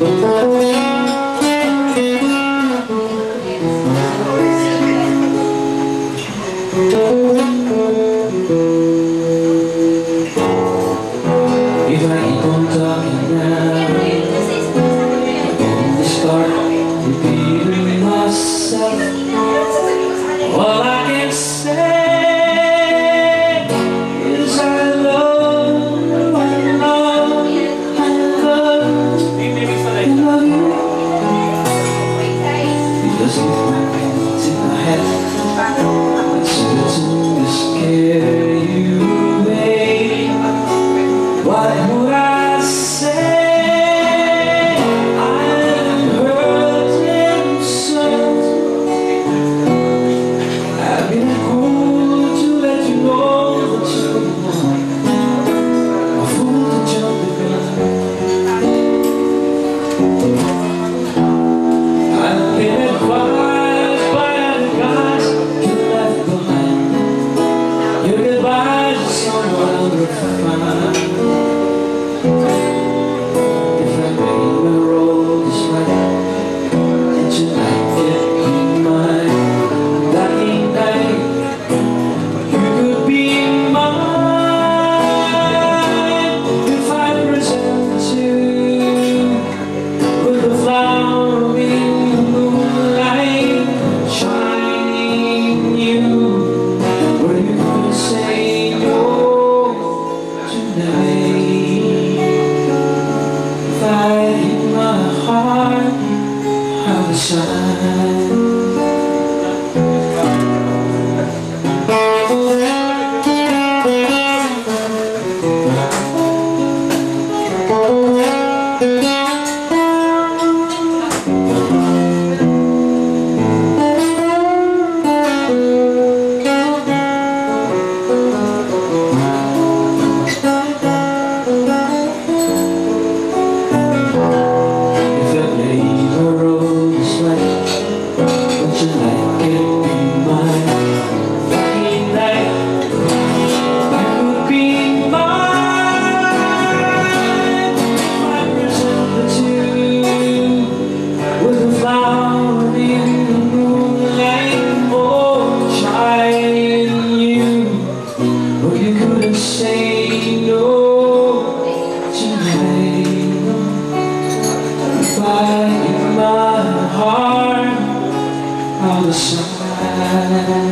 Música Cause if my hands scare you What lütfen. 山 inside my heart on the side.